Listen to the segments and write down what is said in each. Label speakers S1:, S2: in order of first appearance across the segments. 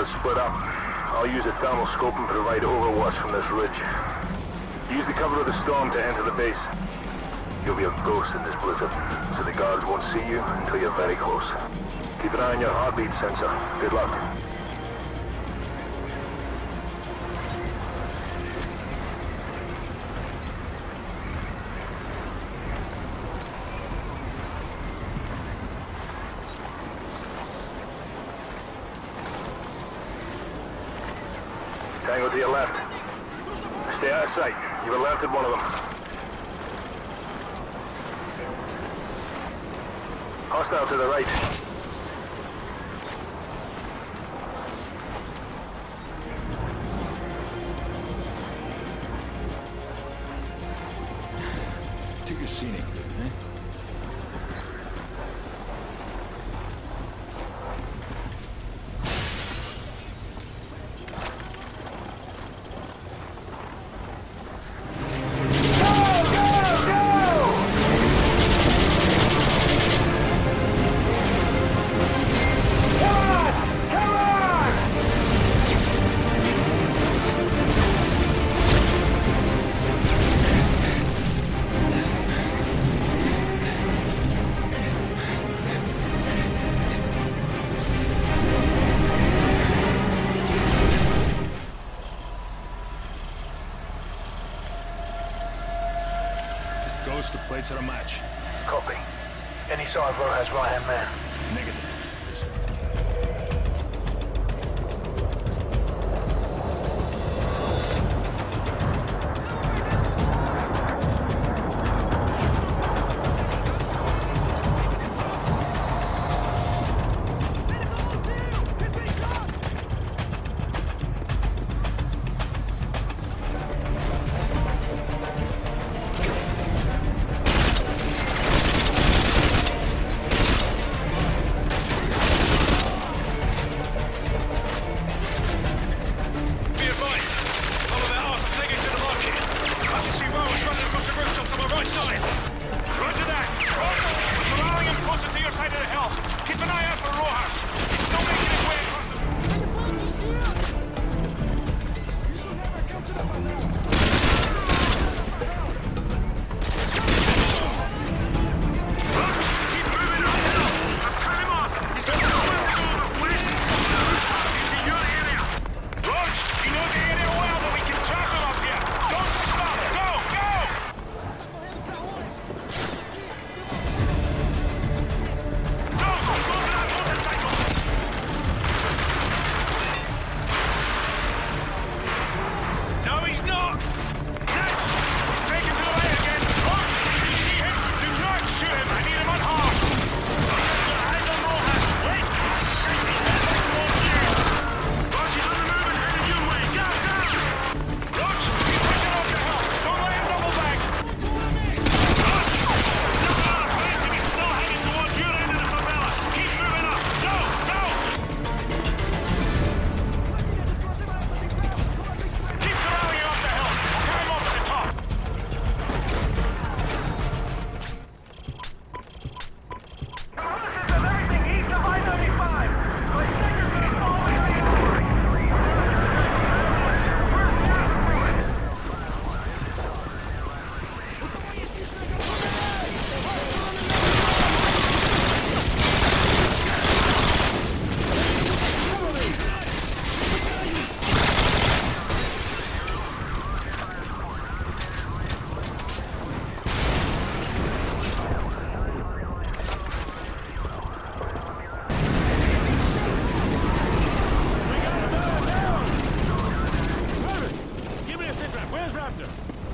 S1: Let's split up. I'll use a thermal scope and provide overwatch from this ridge. Use the cover of the storm to enter the base. You'll be a ghost in this blizzard, so the guards won't see you until you're very close. Keep an eye on your heartbeat sensor. Good luck. Tango to your left. Stay out of sight. You've alerted one of them. Hostile to the right.
S2: Scenic, eh? The a match.
S3: Copy. Any side Rojas right-hand man.
S2: Negative.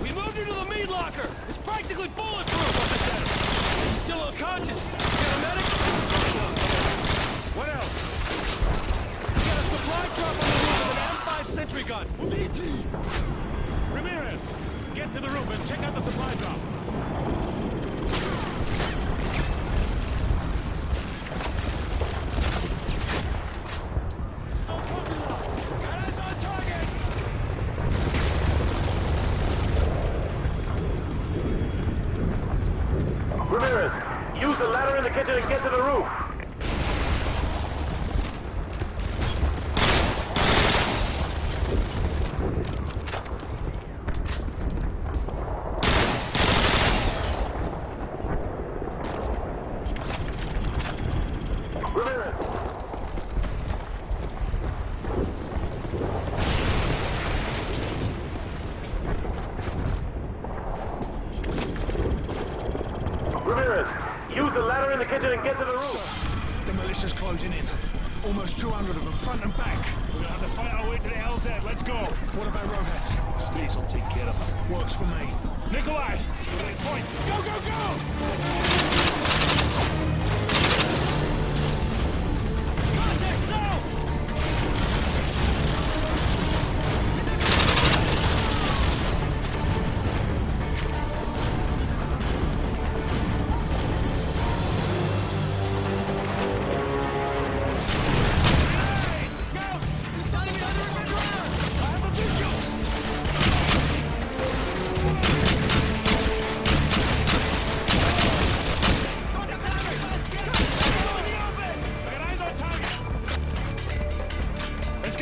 S4: We moved into the meat locker. It's practically bulletproof. What's the status? He's still unconscious. Get a medic? What else? We got a supply drop on the roof with an M5 sentry gun. Ramirez, get to the roof and check out the supply drop. Guys on target!
S1: Ramirez, use the ladder in the kitchen and get to the roof. Ramirez, use the ladder in the kitchen and get to the roof.
S2: The militia's closing in. Almost 200 of them, front and back. We're gonna have to fight our way to the LZ. Let's go. What about Rojas? Steve's will take care of him. Works for me. Nikolai, right point. Go, go, go!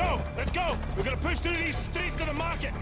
S2: Go! Let's go! We're gonna push through these streets to the market!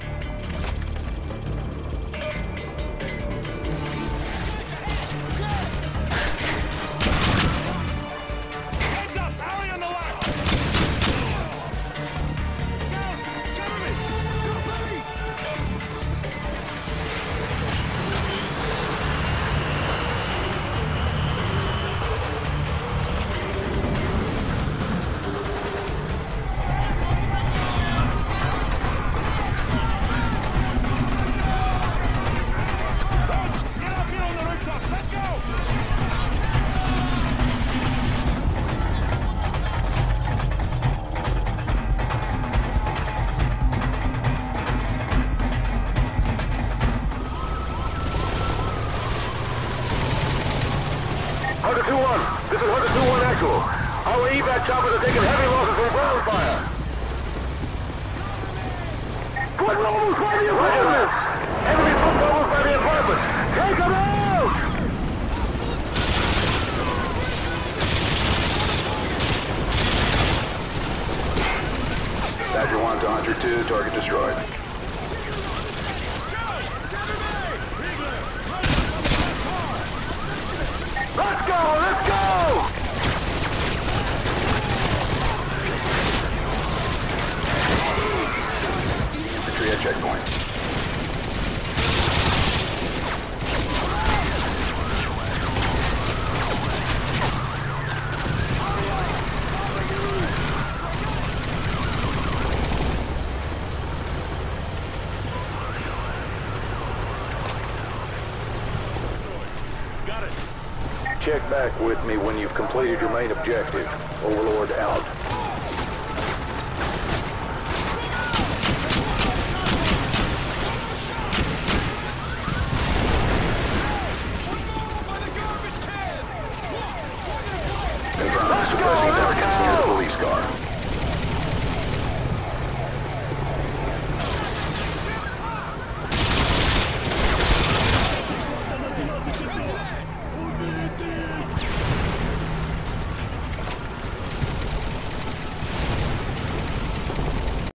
S1: 2-1 actual. Our evac choppers are taking heavy losses from ground fire. Foot movers by the apartments! Enemy foot movers by the apartments! Take them out!
S5: Badger 1 to Hunter 2, target destroyed.
S1: Let's go, let's go!
S5: Entry at checkpoint.
S2: Got it.
S5: Check back with me when you've completed your main objective. Overlord out.